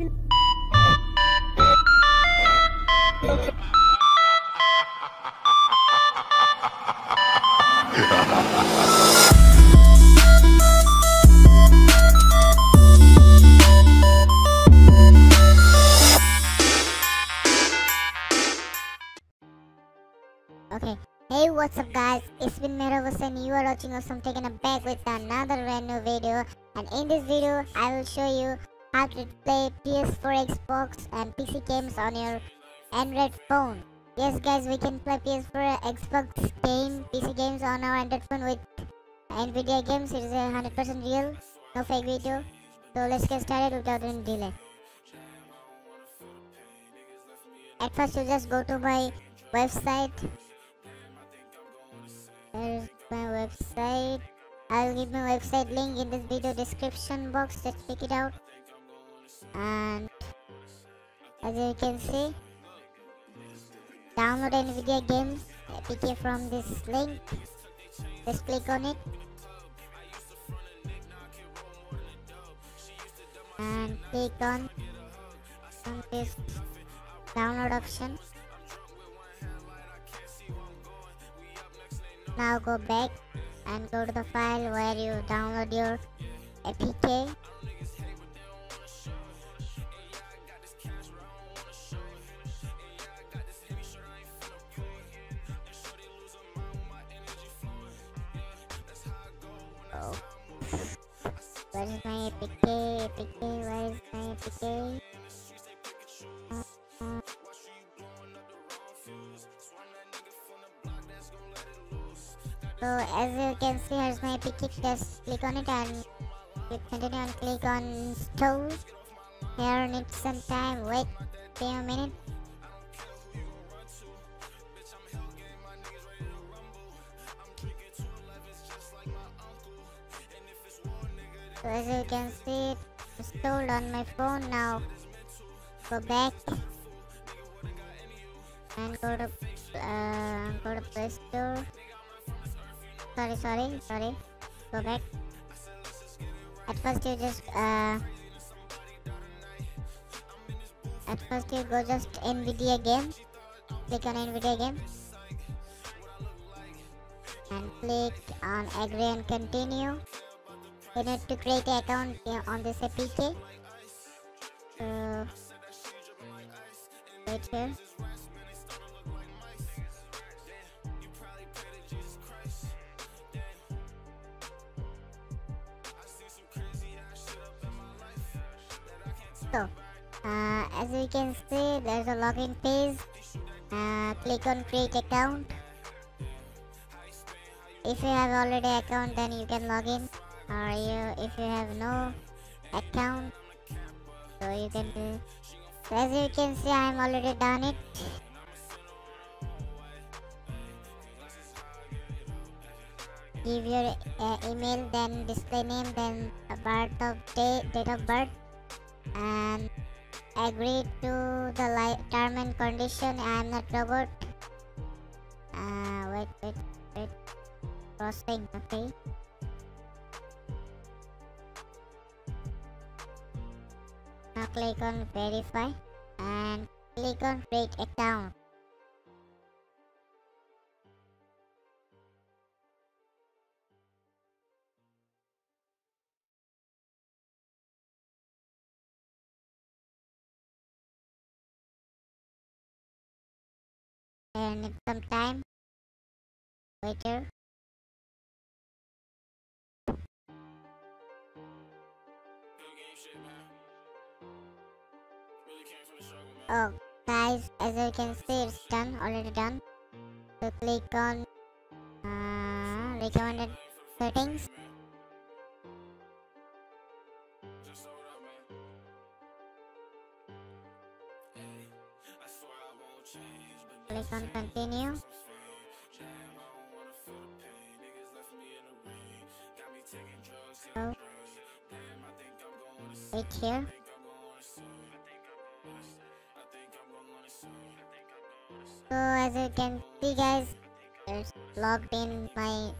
Okay. Hey, what's up guys? It's been Meravas and you are watching Awesome a Aback with another brand new video. And in this video, I will show you how to play PS4, Xbox and PC games on your Android phone. Yes guys, we can play PS4, Xbox game, PC games on our Android phone with Nvidia games. It is a 100% real, no fake video. So let's get started without any delay. At first you just go to my website there's my website. I'll give my website link in this video description box. Let's check it out. And as you can see, download NVIDIA games APK from this link. Just click on it. And click on, on this download option. now go back and go to the file where you download your APK where is my APK APK where is my APK So as you can see here's my APK just click on it and click continue and click on install. Here needs some time, wait a minute. So as you can see it installed on my phone now. Go back. And go to uh, go to Play Store. Sorry sorry sorry. Go back. At first you just uh at first you go just nvidia game. Click on nvidia game. And click on agree and continue you need to create an account on this apk so wait here. So uh, as you can see there's a login page. Uh, click on create account. If you have already account then you can log in or you if you have no account so you can do so as you can see I am already done it. Give your uh, email then display name then birth of day date of birth and agree to the term and condition. I am not robot. Uh, wait wait wait. Crossing okay click on verify and click on create account. And some time later oh guys as you can see it's done already done. So click on uh, recommended settings. Click on continue. So wait here So as you can see guys, there's logged in my,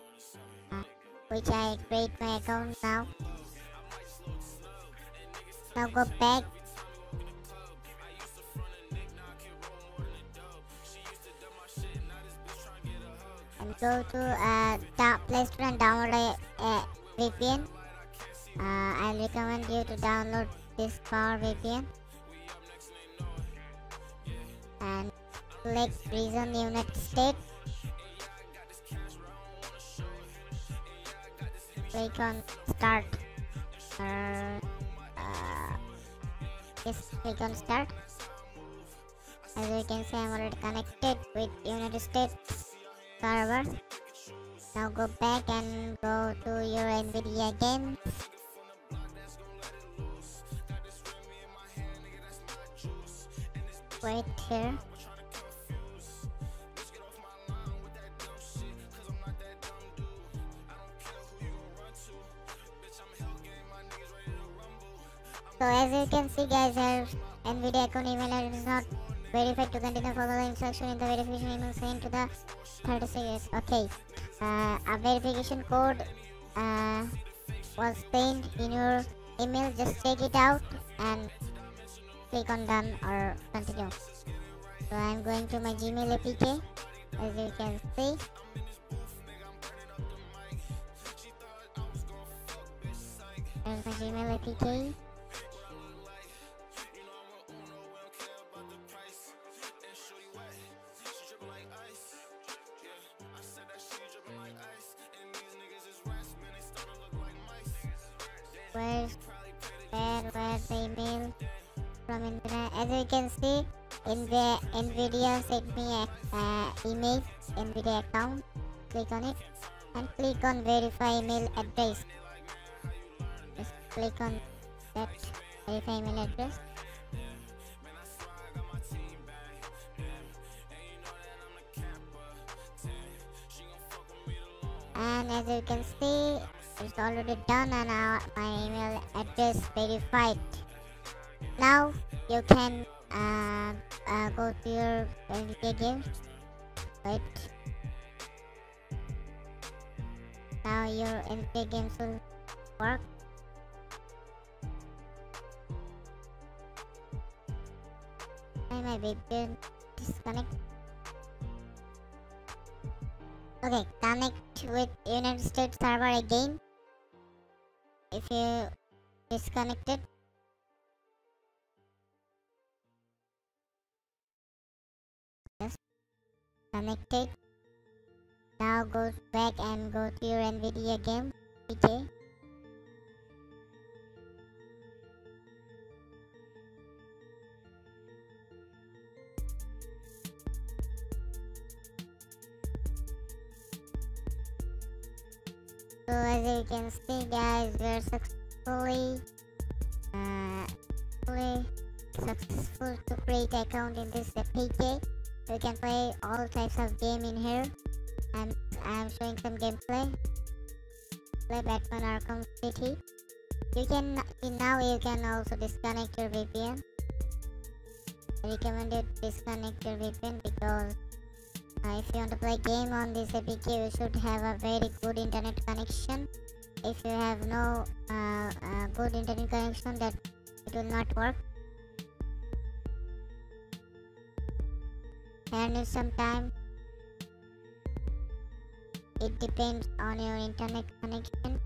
uh, which I create my account now. Now go back. And go to uh, top Play Store and download a, a VPN. Uh, I recommend you to download this Power VPN. And click region United States. Click on start. Uh, uh, just click on start. As you can see, I'm already connected with United States server. Now go back and go to your NVIDIA game Wait here. So as you can see guys, our NVIDIA account email address is not verified to continue follow the instruction in the verification email sent to the 30 seconds. Okay, uh, a verification code uh, was sent in your email. Just check it out and click on done or continue. So I'm going to my Gmail APK as you can see. There's my Gmail APK. The email from as you can see in the nvidia sent me a uh, email nvidia account. Click on it and click on verify email address. Just click on that verify email address. And as you can see it's already done and uh, my email address verified. Now you can uh, uh, go to your NVIDIA games wait. Now your NVIDIA games will work. I might be disconnect? Okay connect with United States server again if you disconnected. Connected. Now go back and go to your nvidia game okay So as you can see guys, we're successfully uh, successful to create account in this APK. So you can play all types of game in here. And I'm showing some gameplay. Play Batman Arkham City. You can now you can also disconnect your VPN. I recommend you disconnect your VPN because uh, if you want to play game on this APK, you should have a very good internet connection. If you have no uh, uh, good internet connection, that it will not work. And some time. It depends on your internet connection.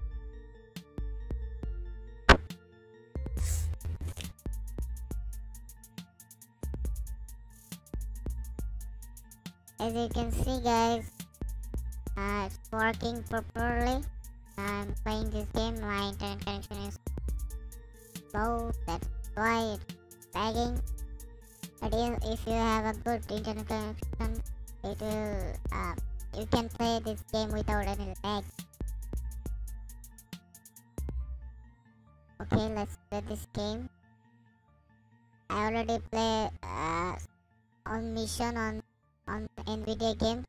As you can see guys uh, it's working properly. I'm playing this game. My internet connection is slow that's why it's lagging. But if you have a good internet connection it will uh, you can play this game without any lag. Okay let's play this game. I already play uh, on mission on on NVIDIA game.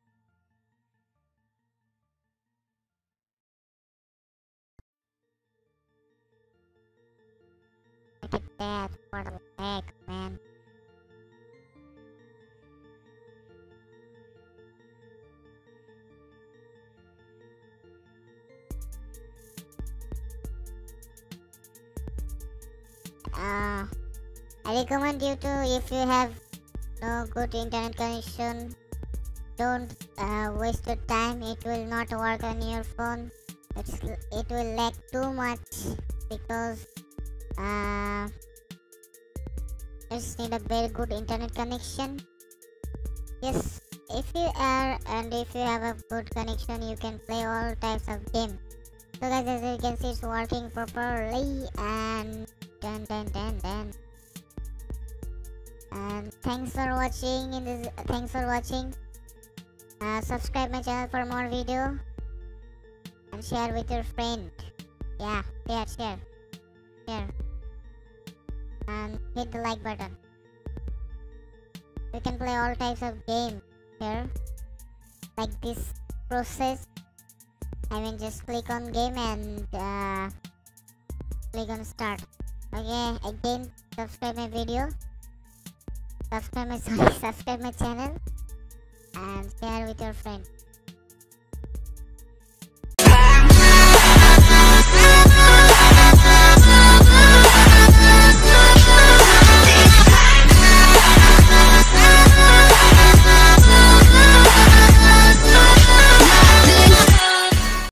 Look at that, what a lag, man. Uh, I recommend you to if you have no good internet connection. Don't uh, waste your time. It will not work on your phone. It's, it will lag too much because uh, just need a very good internet connection. Yes if you are and if you have a good connection you can play all types of game. So guys as you can see it's working properly and dun dun dun dun. And thanks for watching in this thanks for watching. Uh, subscribe my channel for more video. And share with your friend. Yeah share share share. And hit the like button. You can play all types of game here. Like this process. I mean just click on game and uh, click on start. Okay again subscribe my video subscribe my subscribe my channel. And share with your friends